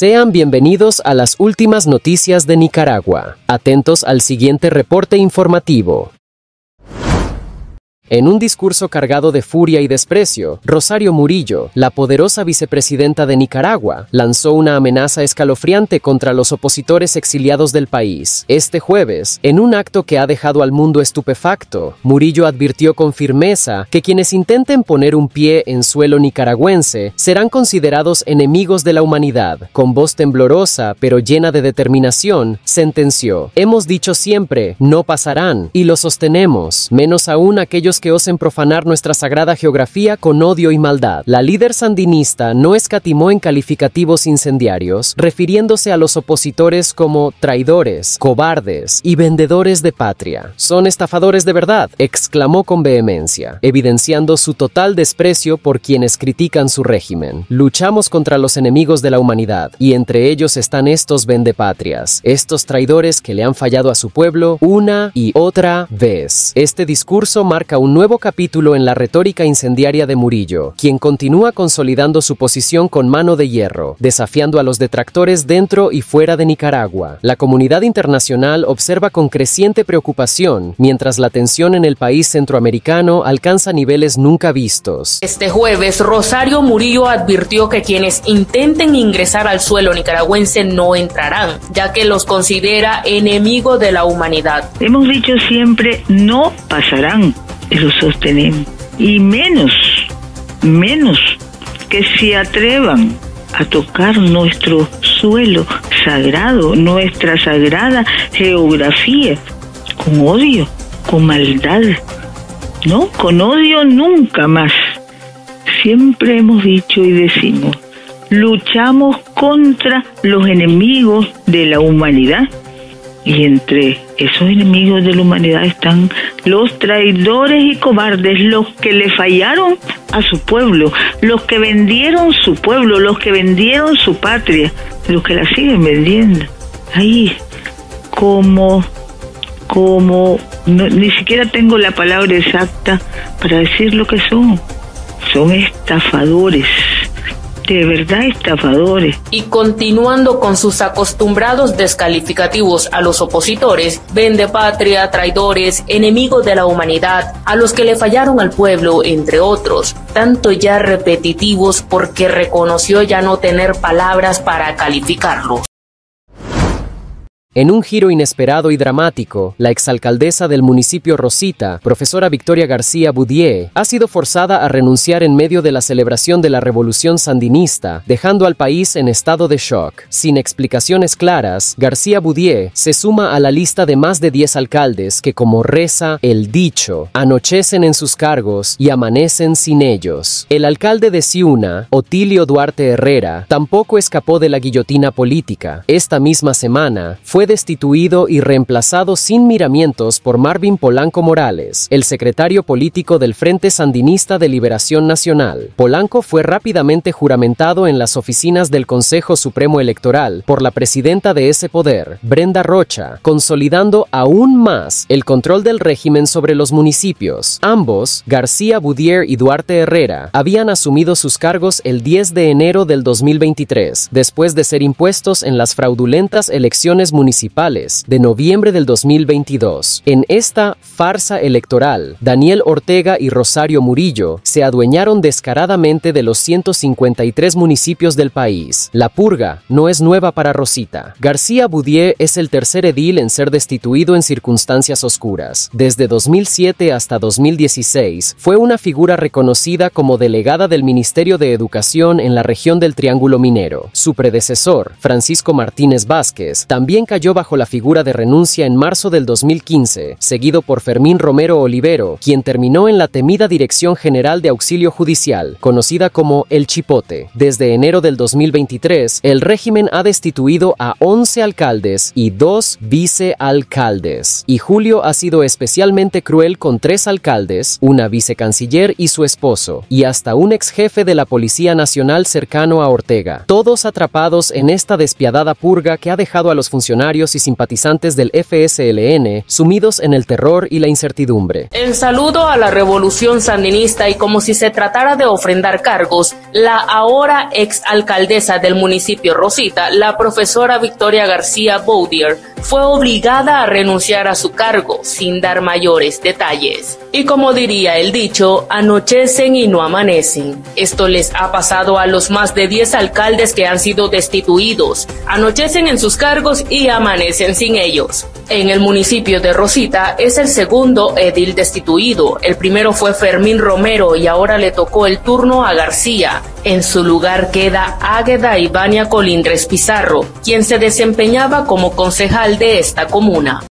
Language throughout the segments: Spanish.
Sean bienvenidos a las últimas noticias de Nicaragua. Atentos al siguiente reporte informativo. En un discurso cargado de furia y desprecio, Rosario Murillo, la poderosa vicepresidenta de Nicaragua, lanzó una amenaza escalofriante contra los opositores exiliados del país. Este jueves, en un acto que ha dejado al mundo estupefacto, Murillo advirtió con firmeza que quienes intenten poner un pie en suelo nicaragüense serán considerados enemigos de la humanidad. Con voz temblorosa, pero llena de determinación, sentenció, Hemos dicho siempre, no pasarán, y lo sostenemos, menos aún aquellos que osen profanar nuestra sagrada geografía con odio y maldad. La líder sandinista no escatimó en calificativos incendiarios, refiriéndose a los opositores como traidores, cobardes y vendedores de patria. Son estafadores de verdad, exclamó con vehemencia, evidenciando su total desprecio por quienes critican su régimen. Luchamos contra los enemigos de la humanidad, y entre ellos están estos vendepatrias, estos traidores que le han fallado a su pueblo una y otra vez. Este discurso marca un nuevo capítulo en la retórica incendiaria de Murillo, quien continúa consolidando su posición con mano de hierro, desafiando a los detractores dentro y fuera de Nicaragua. La comunidad internacional observa con creciente preocupación, mientras la tensión en el país centroamericano alcanza niveles nunca vistos. Este jueves, Rosario Murillo advirtió que quienes intenten ingresar al suelo nicaragüense no entrarán, ya que los considera enemigos de la humanidad. Hemos dicho siempre, no pasarán lo sostenemos. Y menos, menos que se atrevan a tocar nuestro suelo sagrado, nuestra sagrada geografía, con odio, con maldad. No, con odio nunca más. Siempre hemos dicho y decimos, luchamos contra los enemigos de la humanidad y entre esos enemigos de la humanidad están los traidores y cobardes, los que le fallaron a su pueblo, los que vendieron su pueblo, los que vendieron su patria, los que la siguen vendiendo. Ahí, como, como, ni siquiera tengo la palabra exacta para decir lo que son. Son estafadores de verdad estafadores. Y continuando con sus acostumbrados descalificativos a los opositores, vende patria, traidores, enemigos de la humanidad, a los que le fallaron al pueblo, entre otros, tanto ya repetitivos porque reconoció ya no tener palabras para calificarlos. En un giro inesperado y dramático, la exalcaldesa del municipio Rosita, profesora Victoria García Boudier, ha sido forzada a renunciar en medio de la celebración de la revolución sandinista, dejando al país en estado de shock. Sin explicaciones claras, García Boudier se suma a la lista de más de 10 alcaldes que, como reza el dicho, anochecen en sus cargos y amanecen sin ellos. El alcalde de Ciuna, Otilio Duarte Herrera, tampoco escapó de la guillotina política. Esta misma semana fue destituido y reemplazado sin miramientos por Marvin Polanco Morales, el secretario político del Frente Sandinista de Liberación Nacional. Polanco fue rápidamente juramentado en las oficinas del Consejo Supremo Electoral por la presidenta de ese poder, Brenda Rocha, consolidando aún más el control del régimen sobre los municipios. Ambos, García Boudier y Duarte Herrera, habían asumido sus cargos el 10 de enero del 2023, después de ser impuestos en las fraudulentas elecciones municipales de noviembre del 2022. En esta farsa electoral, Daniel Ortega y Rosario Murillo se adueñaron descaradamente de los 153 municipios del país. La purga no es nueva para Rosita. García Boudier es el tercer edil en ser destituido en circunstancias oscuras. Desde 2007 hasta 2016, fue una figura reconocida como delegada del Ministerio de Educación en la región del Triángulo Minero. Su predecesor, Francisco Martínez Vázquez, también cayó bajo la figura de renuncia en marzo del 2015, seguido por Fermín Romero Olivero, quien terminó en la temida Dirección General de Auxilio Judicial, conocida como El Chipote. Desde enero del 2023, el régimen ha destituido a 11 alcaldes y dos vicealcaldes. Y Julio ha sido especialmente cruel con tres alcaldes, una vicecanciller y su esposo, y hasta un ex jefe de la Policía Nacional cercano a Ortega, todos atrapados en esta despiadada purga que ha dejado a los funcionarios funcionarios y simpatizantes del FSLN sumidos en el terror y la incertidumbre. En saludo a la revolución sandinista y como si se tratara de ofrendar cargos, la ahora ex alcaldesa del municipio Rosita, la profesora Victoria García Boudier, fue obligada a renunciar a su cargo sin dar mayores detalles. Y como diría el dicho, anochecen y no amanecen. Esto les ha pasado a los más de 10 alcaldes que han sido destituidos. Anochecen en sus cargos y amanecen sin ellos. En el municipio de Rosita es el segundo edil destituido. El primero fue Fermín Romero y ahora le tocó el turno a García. En su lugar queda Águeda Ivania Colindres Pizarro, quien se desempeñaba como concejal de esta comuna.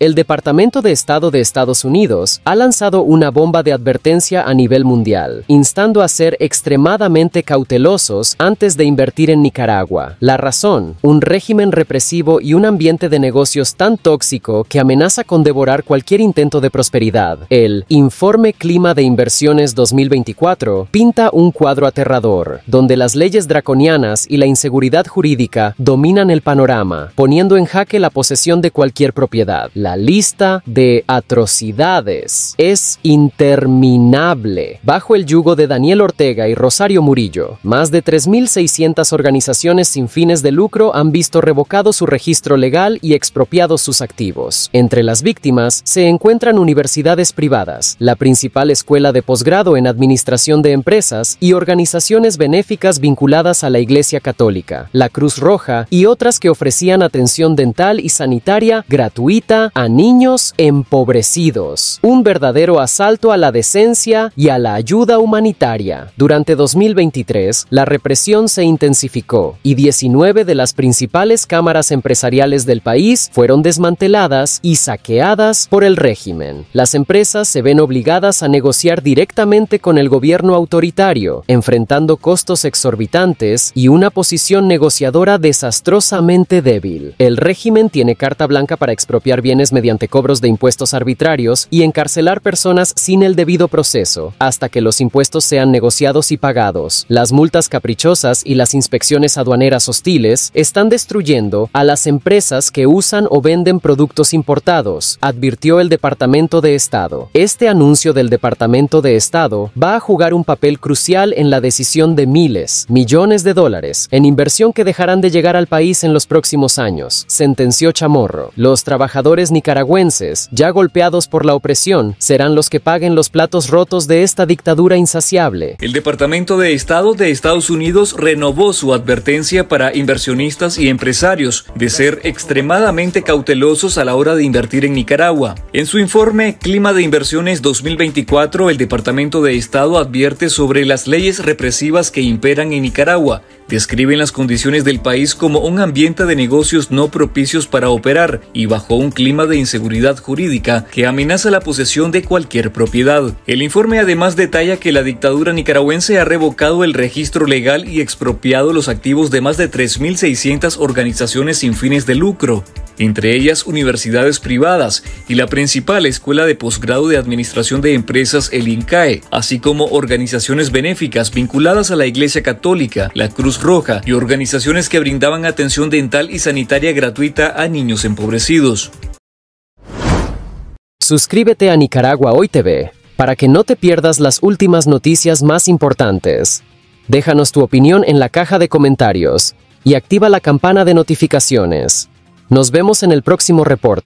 El Departamento de Estado de Estados Unidos ha lanzado una bomba de advertencia a nivel mundial, instando a ser extremadamente cautelosos antes de invertir en Nicaragua. La razón, un régimen represivo y un ambiente de negocios tan tóxico que amenaza con devorar cualquier intento de prosperidad. El Informe Clima de Inversiones 2024 pinta un cuadro aterrador, donde las leyes draconianas y la inseguridad jurídica dominan el panorama, poniendo en jaque la posesión de cualquier propiedad. La lista de atrocidades es interminable. Bajo el yugo de Daniel Ortega y Rosario Murillo, más de 3.600 organizaciones sin fines de lucro han visto revocado su registro legal y expropiado sus activos. Entre las víctimas se encuentran universidades privadas, la principal escuela de posgrado en administración de empresas y organizaciones benéficas vinculadas a la Iglesia Católica, la Cruz Roja y otras que ofrecían atención dental y sanitaria gratuita a niños empobrecidos, un verdadero asalto a la decencia y a la ayuda humanitaria. Durante 2023, la represión se intensificó y 19 de las principales cámaras empresariales del país fueron desmanteladas y saqueadas por el régimen. Las empresas se ven obligadas a negociar directamente con el gobierno autoritario, enfrentando costos exorbitantes y una posición negociadora desastrosamente débil. El régimen tiene carta blanca para expropiar bienes mediante cobros de impuestos arbitrarios y encarcelar personas sin el debido proceso, hasta que los impuestos sean negociados y pagados. Las multas caprichosas y las inspecciones aduaneras hostiles están destruyendo a las empresas que usan o venden productos importados, advirtió el Departamento de Estado. Este anuncio del Departamento de Estado va a jugar un papel crucial en la decisión de miles, millones de dólares en inversión que dejarán de llegar al país en los próximos años, sentenció Chamorro. Los trabajadores nicaragüenses, ya golpeados por la opresión, serán los que paguen los platos rotos de esta dictadura insaciable. El Departamento de Estado de Estados Unidos renovó su advertencia para inversionistas y empresarios de ser extremadamente cautelosos a la hora de invertir en Nicaragua. En su informe Clima de Inversiones 2024, el Departamento de Estado advierte sobre las leyes represivas que imperan en Nicaragua describen las condiciones del país como un ambiente de negocios no propicios para operar y bajo un clima de inseguridad jurídica que amenaza la posesión de cualquier propiedad. El informe además detalla que la dictadura nicaragüense ha revocado el registro legal y expropiado los activos de más de 3.600 organizaciones sin fines de lucro, entre ellas universidades privadas y la principal escuela de posgrado de administración de empresas, el INCAE, así como organizaciones benéficas vinculadas a la Iglesia Católica, la Cruz Roja y organizaciones que brindaban atención dental y sanitaria gratuita a niños empobrecidos. Suscríbete a Nicaragua Hoy TV para que no te pierdas las últimas noticias más importantes. Déjanos tu opinión en la caja de comentarios y activa la campana de notificaciones. Nos vemos en el próximo reporte.